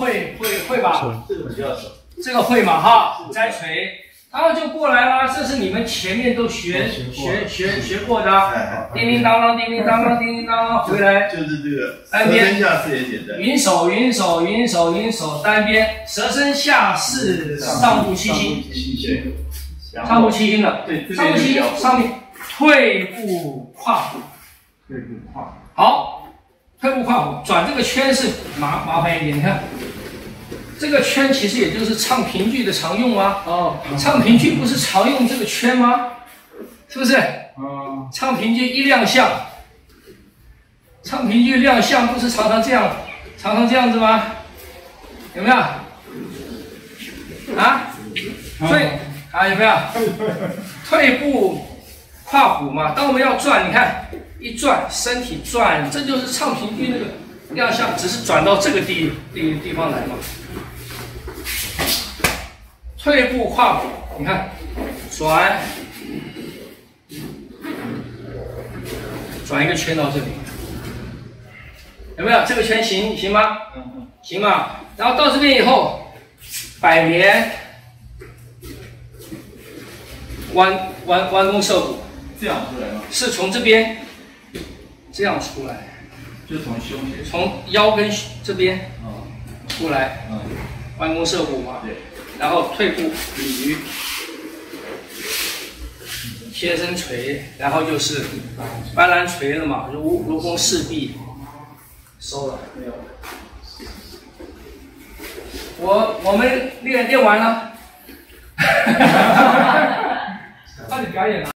会会会吧？这个比较少。这个会嘛哈？摘锤，然后就过来啦。这是你们前面都学学学学过的。叮叮当当，叮叮当当，叮叮当当，回来。就是这个单边下四也简单。云手云手云手云手单边，蛇身下四上步七星。上步七星的，对，上步七星上面退步跨步，退步跨。好，退步跨虎转这个圈是麻麻烦一点，你看。这个圈其实也就是唱评剧的常用啊。哦，唱评剧不是常用这个圈吗？是不是？哦，唱评剧一亮相，唱评剧亮相不是常常这样，常常这样子吗？有没有？啊？退啊？有没有？退步跨虎嘛。当我们要转，你看一转，身体转，这就是唱评剧那个亮相，只是转到这个地地地方来嘛。退步跨步，你看，转，转一个圈到这里，有没有？这个圈行行吗？行吗？然后到这边以后，百连，弯弯弯弓射虎，这样出来吗？是从这边这样出来，就从胸前，从腰跟这边出来，弯弓射虎嘛。对。然后退步鲤鱼，贴身锤，然后就是斑斓锤了嘛，如如弓似壁，收了没有？我我们练练完了，哈哈哈哈哈！那你表演了。